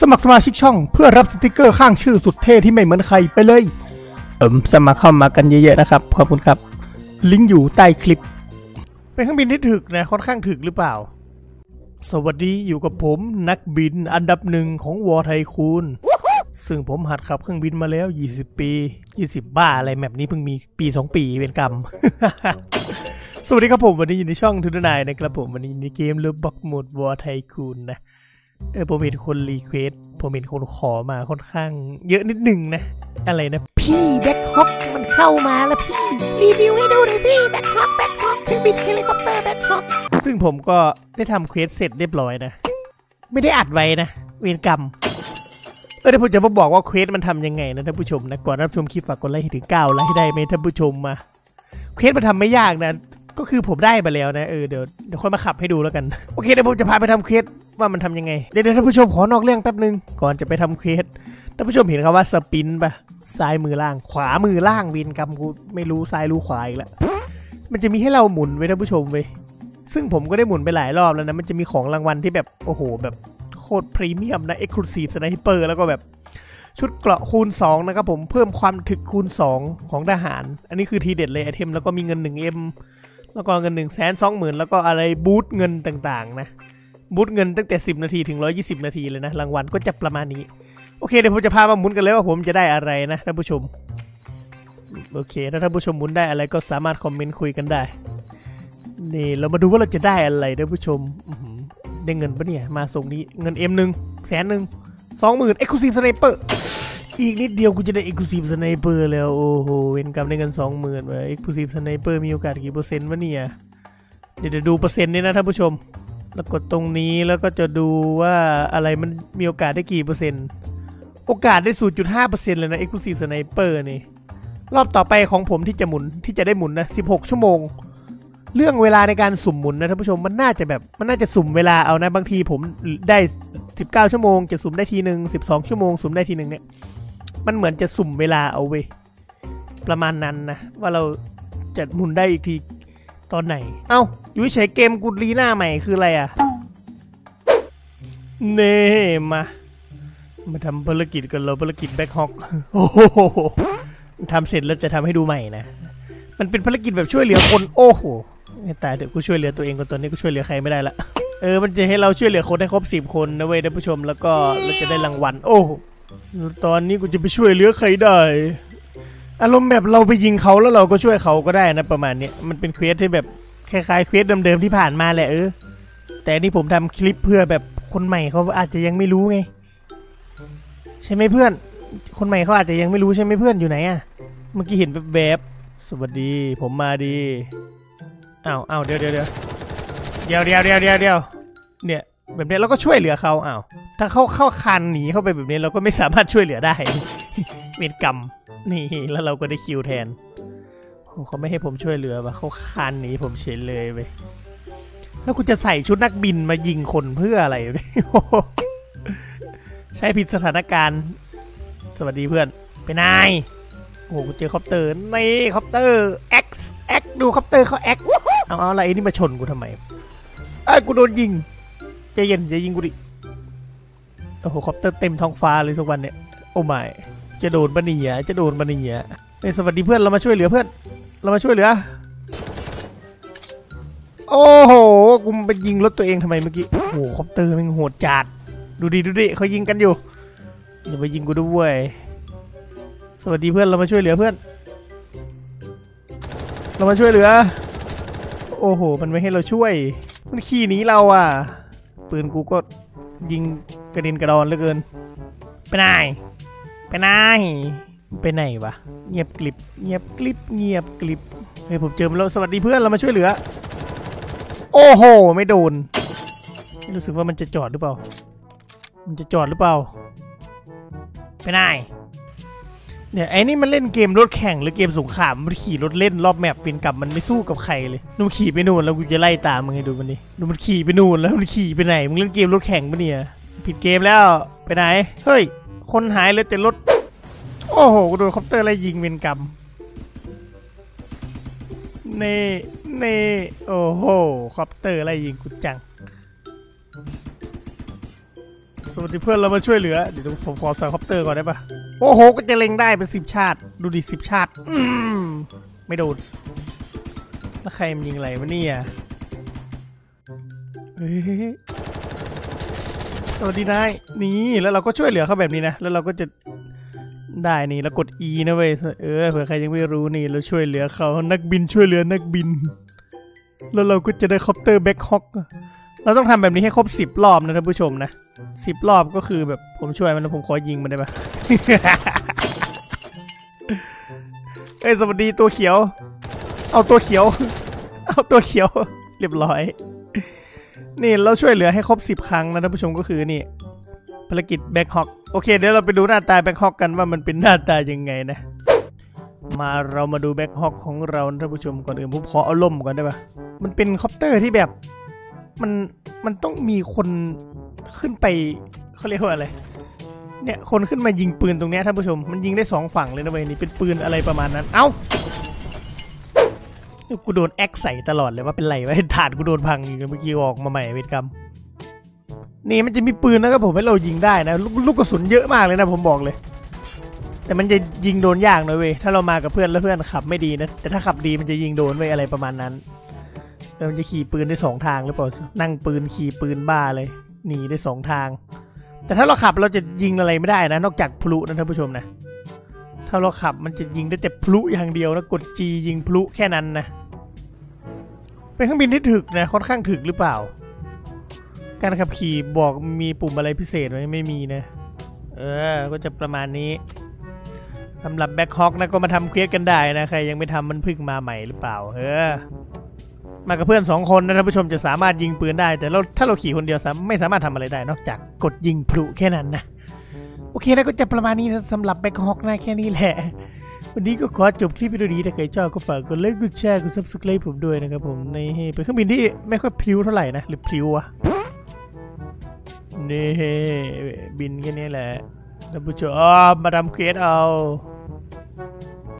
สมัครสมาชิกช่องเพื่อรับสติกเกอร์ข้างชื่อสุดเท่ที่ไม่เหมือนใครไปเลย เอิมสมัครเข้ามากันเยอะๆนะครับ ขอบคุณครับ ลิงก์อยู่ใต้คลิป เป็นเครื่องบินที่ถึกนะค่อนข้างถึกหรือเปล่า สวัสดีอยู่กับผมนักบินอันดับหนึ่งของ War Tycoon ซึ่งผมหัดขับเครื่องบินมาแล้ว 20 ปี 20 บ้าอะไรแบบนี้เพิ่งมีปี 2 ปีเวรกรรม สวัสดีครับผมวันนี้อยู่ในช่องทุนนายนะครับผมวันนี้อยู่ในเกม Roblox โหมด War Ty coon นะ เออผมเห็นคน request ผมเห็นคนขอมาค่อนข้าง เยอะนิดหนึ่งนะ อะไรนะ พี่ Black Hawk มันเข้ามาแล้วพี่ รีวิวให้ดูหน่อยพี่ Black Hawk Black Hawk เครื่องบินเฮลิคอปเตอร์ Black Hawk ซึ่งผมก็ได้ทำ quest เสร็จเรียบร้อยนะ ไม่ได้อัดไว้นะ เวรกรรม เออเดี๋ยวผมจะมาบอกว่า quest มันทำยังไงนะท่านผู้ชมนะ ก่อนรับชมคลิปฝากกดไลค์ให้ถึง9ไลค์ให้ได้ไหมท่านผู้ชมมา quest มันทำไม่ยากนะก็คือผมได้มาแล้วนะเออเดี๋ยวเดี๋ยวค่อยมาขับให้ดูแล้วกัน โอเคเดี๋ยวผมจะพาไปทำ quest ว่ามันทำยังไง เดี๋ยวท่านผู้ชมขอนอกเรื่องแป๊บนึง ก่อนจะไปทำ quest ท่านผู้ชมเห็นคำว่า spin ปะซ้ายมือล่าง ขวามือล่างเวรกรรมกูไม่รู้ซ้ายรู้ขวาอีกแล้วมันจะมีให้เราหมุนไว้ท่านผู้ชมเว้ยซึ่งผมก็ได้หมุนไปหลายรอบแล้วนะมันจะมีของรางวัลที่แบบโอ้โห แบบโคตรพรีเมียมนะ exclusive sniper แล้วก็แบบชุดเกราะคูณ 2 นะครับผมเพิ่มความถึกคูณ 2 ของทหาร อันนี้คือทีเด็ดเลยไอเทมแล้วก็มีเงิน 1M แล้วก็เงิน1นึ่งแสนสองหมื่นแล้วก็อะไรบูทเงินต่างๆ นะ บูทเงินตั้งแต่ 10 นาทีถึง 120 นาทีเลยนะรางวัลก็จะประมาณนี้ โอเคเดี๋ยวผมจะพามาหมุนกันเลยว่าผมจะได้อะไรนะท่านผู้ชม โอเค ถ้าท่านผู้ชมหมุนได้อะไรก็สามารถคอมเมนต์คุยกันได้ นี่เรามาดูว่าเราจะได้อะไรท่านผู้ชมได้เงินปะเนี่ยมาส่งนี้เงินเอ็มหนึ่งแสนหนึ่งสองหมื่น exclusive sniper อีกนิดเดียวกูจะได้ exclusive sniper แล้วโอ้โหเวรกรรมได้เงินสองหมื่น exclusive sniper มีโอกาสกี่เปอร์เซ็นต์วะเนี่ยเดี๋ยวเดี๋ยวดูเปอร์เซ็นต์นี่นะท่านผู้ชม แล้วกดตรงนี้แล้วก็จะดูว่าอะไรมันมีโอกาสได้กี่เปอร์เซ็นต์ โอกาสได้ 0.5%เลยนะ Exclusive Sniper นี่ รอบต่อไปของผมที่จะหมุนที่จะได้หมุนนะ 16 ชั่วโมง เรื่องเวลาในการสุ่มหมุนนะท่านผู้ชมมันน่าจะแบบมันน่าจะสุ่มเวลาเอานะ บางทีผมได้ 19 ชั่วโมงจะสุ่มได้ทีหนึ่ง12 ชั่วโมงสุ่มได้ทีหนึ่งเนี่ย มันเหมือนจะสุ่มเวลาเอาเว้ยประมาณนั้นนะว่าเราจะหมุนได้อีกที ตอนไหน เอ้าอยู่เฉยๆเกมกุดลีหน้าใหม่คืออะไรอะเน่มา มาทำภารกิจกันเราภารกิจแบ็คฮอกโอ้โหทำเสร็จแล้วจะทำให้ดูใหม่นะ มันเป็นภารกิจแบบช่วยเหลือคน โอ้โหแต่เดี๋ยวกูช่วยเหลือตัวเองก่อนตอนนี้กูช่วยเหลือใครไม่ได้ละเออ มันจะให้เราช่วยเหลือคนให้ครบสิบคนนะเว้ยท่านผู้ชมแล้วก็เราจะได้รางวัล โอ้โหตอนนี้กูจะไปช่วยเหลือใครได้ อารมณ์แบบเราไปยิงเขาแล้วเราก็ช่วยเขาก็ได้นะประมาณเนี้ยมันเป็น quest ที่แบบคล้ายๆ quest เดิมๆที่ผ่านมาแหละเออแต่นี่ผมทำคลิปเพื่อแบบคนใหม่เขาอาจจะยังไม่รู้ไง ใช่ไหมเพื่อน คนใหม่เขาอาจจะยังไม่รู้ใช่ไหมเพื่อนอยู่ไหนอะเมื่อกี้เห็นแวบๆสวัสดีผมมาดีอ้าวอ้าวเดี๋ยวเดี๋ยวเดี๋ยวเดี๋ยวเดี๋ยวเดี๋ยวเดี๋ยวเดี๋ยวเนี่ยแบบนี้เราก็ช่วยเหลือเขาอ้าวถ้าเขาเข้าคันหนีเข้าไปแบบนี้เราก็ไม่สามารถช่วยเหลือได้ เวรกรรม นี่แล้วเราก็ได้คิวแทนโอ้เขาไม่ให้ผมช่วยเหลือวะเขาคันหนีผมเฉยเลยไปแล้วกูจะใส่ชุดนักบินมายิงคนเพื่ออะไรโอ้ใช่ผิดสถานการณ์ สวัสดีเพื่อน เป็นนายโอ้โหกูเจอคอปเตอร์นี่คอปเตอร์ X X ดูคอปเตอร์เขา X เอาเอาอะไรนี่มาชนกูทำไมไอ้กูโดนยิงใจเย็นอย่ายิงกูดิโอ้โหคอปเตอร์เต็มท้องฟ้าเลยสักวันเนี่ย โอ้ไม่ จะโดนปะเนี่ยจะโดนปะเนี่ยเฮ้ยสวัสดีเพื่อนเรามาช่วยเหลือเพื่อน เรามาช่วยเหลือ โอ้โหกูไปยิงรถตัวเองทำไมเมื่อกี้ โอ้โหคอปเตอร์มันโหดจัดดูดิดูดิเขายิงกันอยู่อย่าไปยิงกูด้วยสวัสดีเพื่อนเรามาช่วยเหลือเพื่อน เรามาช่วยเหลือ โอ้โห มันไม่ให้เราช่วย มันขี่หนีเราอะ ปืนกูก็ยิงกระเด็นกระดอนเหลือเกิน ไปไหน ไปไหนไปไหนวะเงียบกลิบเงียบกลิบเงียบกลิบเฮ้ยผมเจอมันแล้วสวัสดีเพื่อนเรามาช่วยเหลือ โอ้โห ไม่โดนรู้สึกว่ามันจะจอดหรือเปล่า มันจะจอดหรือเปล่า ไปไหนเนี่ยไอ้นี่มันเล่นเกมรถแข่งหรือเกมสงครามมันขี่รถเล่นรอบแมปเป็นกลับมันไม่สู้กับใครเลยนูนขี่ไปนู่นแล้วกูจะไล่ตามมึงให้ดูมันดิดูมันขี่ไปนู่นแล้วมันขี่ไปไหนมึงเล่นเกมรถแข่งปะเนี่ยผิดเกมแล้วไปไหนเฮ้ย คนหายเลยแต่รถ โอ้โหกูโดนคอปเตอร์ไล่ยิงเวรกรรมเน่เน่โอ้โหคอปเตอร์ไล่ยิงกูจัง สวัสดีเพื่อนเรามาช่วยเหลือ เดี๋ยวผมขอใส่คอปเตอร์ก่อนได้ปะโอ้โห ก็จะเล็งได้เป็นสิบชาติ ดูดิสิบชาติอืมไม่โดนแล้วใครมันยิงอะไรวะเนี่ยเฮ้ย สวัสดีนายนี่แล้วเราก็ช่วยเหลือเขาแบบนี้นะ แล้วเราก็จะได้นี่แล้วกด E นะเว้ยเออเผื่อใครยังไม่รู้นี่เราช่วยเหลือเขานักบินช่วยเหลือนักบิน แล้วเราก็จะได้คอปเตอร์ Blackhawk เราต้องทำแบบนี้ให้ครบสิบรอบนะท่านผู้ชมนะสิบรอบก็คือแบบผมช่วยมันแล้วผมขอยิงมันได้ปะเอ้ยสวัสดีตัวเขียว เอาตัวเขียว เอาตัวเขียว เรียบร้อย นี่เราช่วยเหลือให้ครบสิบครั้งนะท่านผู้ชมก็คือนี่ภารกิจ Blackhawk โอเคเดี๋ยวเราไปดูหน้าตา Blackhawk กันว่ามันเป็นหน้าตายังไงนะ มาเรามาดู Blackhawk ของเราท่านผู้ชมก่อนอื่นผมขอเอาล่มก่อนได้ปะมันเป็นคอปเตอร์ที่แบบมันมันต้องมีคนขึ้นไปเขาเรียกว่าอะไรเนี่ยคนขึ้นมายิงปืนตรงนี้ท่านผู้ชมมันยิงได้สองฝั่งเลยนะเว้ยนี่เป็นปืนอะไรประมาณนั้น เอ้า กูโดนแอคใส่ตลอดเลยว่าเป็นไรวะฐานกูโดนพังอีกเมื่อกี้ออกมาใหม่เวทกรรมนี่มันจะมีปืนนะครับผมให้เรายิงได้นะลลูกกระสุนเยอะมากเลยนะผมบอกเลย แต่มันจะยิงโดนยากหน่อยเว้ยถ้าเรามากับเพื่อนแล้วเพื่อนขับไม่ดีนะแต่ถ้าขับดีมันจะยิงโดนเว้ยอะไรประมาณนั้นแล้วมันจะขี่ปืนได้สองทางหรือเปล่านั่งปืนขี่ปืนบ้าเลยหนีได้สองทาง แต่ถ้าเราขับเราจะยิงอะไรไม่ได้นะ นอกจากพลุนะท่านผู้ชมนะถ้าเราขับมันจะยิงได้แต่พลุอย่างเดียวนะกดจียิงพลุแค่นั้นนะ เป็นเครื่องบินที่ถึกนะค่อนข้างถึกหรือเปล่า การขับขี่บอกมีปุ่มอะไรพิเศษไหมไม่มีนะ เออ ก็จะประมาณนี้สำหรับแบ็คฮอกนะก็มาทำเควสกันได้นะ ใครยังไม่ทำมันพิ่งมาใหม่หรือเปล่า เออ มากับเพื่อนสองคนนะท่านผู้ชมจะสามารถยิงปืนได้ แต่เราถ้าเราขี่คนเดียวไม่สามารถทำอะไรได้นอกจากกดยิงพลุแค่นั้นนะ โอเคนะก็จะประมาณนี้สำหรับ Blackhawk นะแค่นี้แหละ วันนี้ก็ขอจบคลิปวิดีโอนี้ถ้าใครชอบก็ฝากกดไลค์กดแชร์กด subscribe ผมด้วยนะครับผมในเป็นเครื่องบินที่ไม่ค่อยพลิ้วเท่าไหร่นะหรือพลิ้วอะนี่บินแค่นี้แหละท่านผู้ชมมาทำเคสเอา